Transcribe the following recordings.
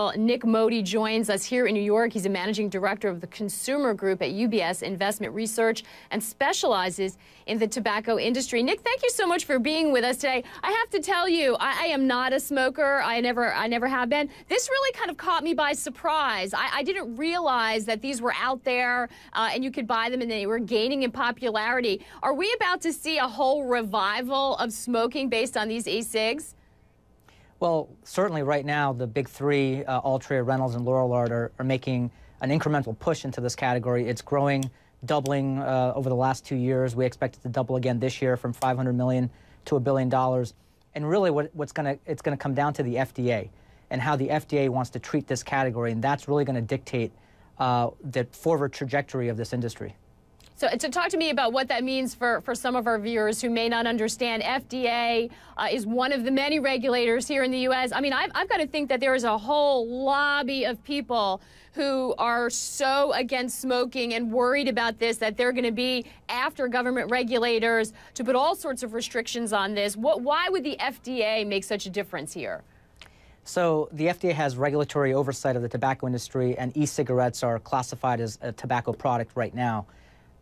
Well, Nik Modi joins us here in New York. He's a managing director of the consumer group at UBS Investment Research and specializes in the tobacco industry. Nik, thank you so much for being with us today. I have to tell you, I, I am not a smoker. I never, I never have been. This really kind of caught me by surprise. I, I didn't realize that these were out there uh, and you could buy them and they were gaining in popularity. Are we about to see a whole revival of smoking based on these e-cigs? Well, certainly right now, the big three, uh, Altria, Reynolds, and Lorillard, are, are making an incremental push into this category. It's growing, doubling uh, over the last two years. We expect it to double again this year from 500 million to a billion dollars. And really, what, what's going to it's going to come down to the FDA and how the FDA wants to treat this category, and that's really going to dictate uh, the forward trajectory of this industry. So to talk to me about what that means for, for some of our viewers who may not understand, FDA uh, is one of the many regulators here in the U.S. I mean, I've, I've got to think that there is a whole lobby of people who are so against smoking and worried about this that they're going to be after government regulators to put all sorts of restrictions on this. What, why would the FDA make such a difference here? So the FDA has regulatory oversight of the tobacco industry, and e-cigarettes are classified as a tobacco product right now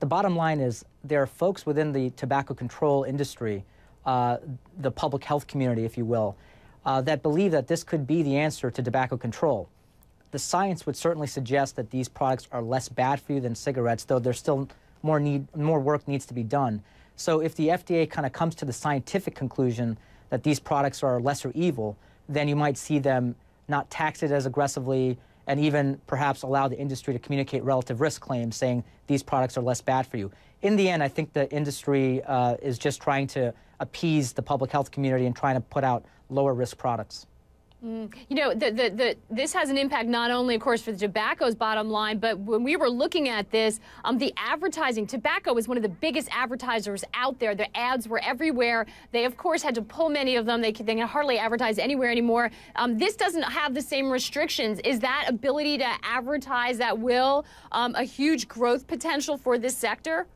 the bottom line is there are folks within the tobacco control industry, uh, the public health community, if you will, uh, that believe that this could be the answer to tobacco control. The science would certainly suggest that these products are less bad for you than cigarettes, though there's still more need, more work needs to be done. So if the FDA kind of comes to the scientific conclusion that these products are lesser evil, then you might see them not tax it as aggressively, and even perhaps allow the industry to communicate relative risk claims saying these products are less bad for you. In the end, I think the industry uh, is just trying to appease the public health community and trying to put out lower risk products. Mm. You know, the, the, the, this has an impact not only, of course, for the tobacco's bottom line, but when we were looking at this, um, the advertising, tobacco is one of the biggest advertisers out there. The ads were everywhere. They, of course, had to pull many of them. They, they can hardly advertise anywhere anymore. Um, this doesn't have the same restrictions. Is that ability to advertise that will um, a huge growth potential for this sector?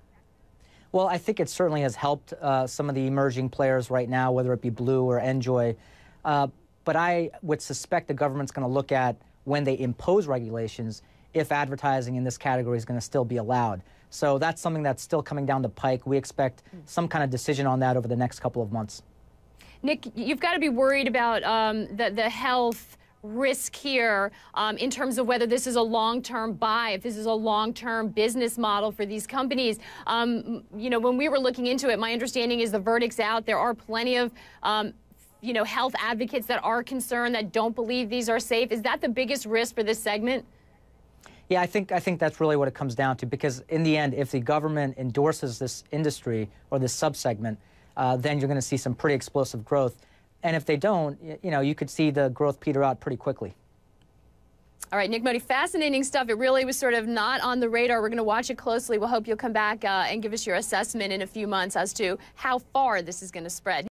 Well, I think it certainly has helped uh, some of the emerging players right now, whether it be Blue or NJOY. Uh, but I would suspect the government's going to look at when they impose regulations if advertising in this category is going to still be allowed. So that's something that's still coming down the pike. We expect some kind of decision on that over the next couple of months. Nik, you've got to be worried about um, the, the health risk here um, in terms of whether this is a long-term buy, if this is a long-term business model for these companies. Um, you know, when we were looking into it, my understanding is the verdict's out. There are plenty of um, you know, health advocates that are concerned that don't believe these are safe? Is that the biggest risk for this segment? Yeah, I think I think that's really what it comes down to. Because in the end, if the government endorses this industry or this subsegment, uh, then you're going to see some pretty explosive growth. And if they don't, you know, you could see the growth peter out pretty quickly. All right, Nik Modi, fascinating stuff. It really was sort of not on the radar. We're going to watch it closely. We'll hope you'll come back uh, and give us your assessment in a few months as to how far this is going to spread.